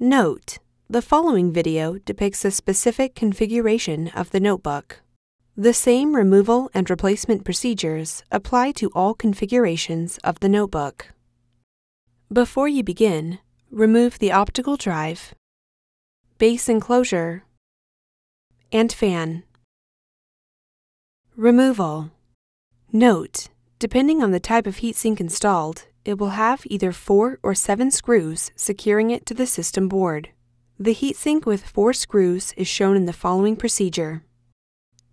Note: the following video depicts a specific configuration of the notebook. The same removal and replacement procedures apply to all configurations of the notebook. Before you begin, remove the optical drive, base enclosure, and fan. Removal. Note, depending on the type of heatsink installed, it will have either 4 or 7 screws securing it to the system board. The heatsink with 4 screws is shown in the following procedure.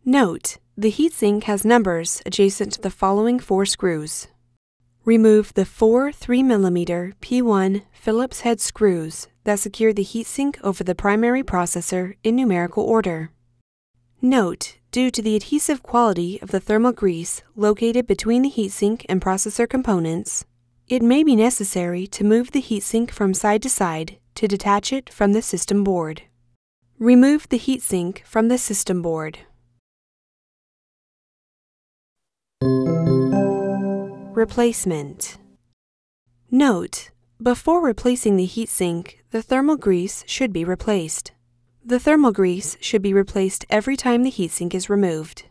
Note, the heatsink has numbers adjacent to the following 4 screws. Remove the four 3mm P1 Phillips head screws that secure the heatsink over the primary processor in numerical order. Note, due to the adhesive quality of the thermal grease located between the heatsink and processor components, it may be necessary to move the heatsink from side to side to detach it from the system board. Remove the heatsink from the system board. Replacement Note, before replacing the heatsink, the thermal grease should be replaced. The thermal grease should be replaced every time the heatsink is removed.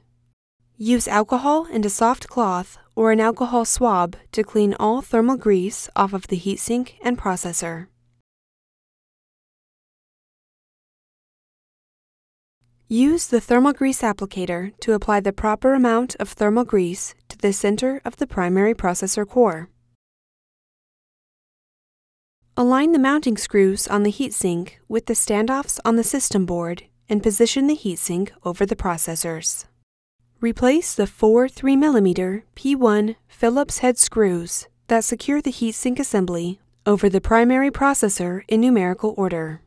Use alcohol and a soft cloth or an alcohol swab to clean all thermal grease off of the heatsink and processor. Use the thermal grease applicator to apply the proper amount of thermal grease to the center of the primary processor core. Align the mounting screws on the heatsink with the standoffs on the system board and position the heatsink over the processors. Replace the four 3mm P1 Phillips head screws that secure the heatsink assembly over the primary processor in numerical order.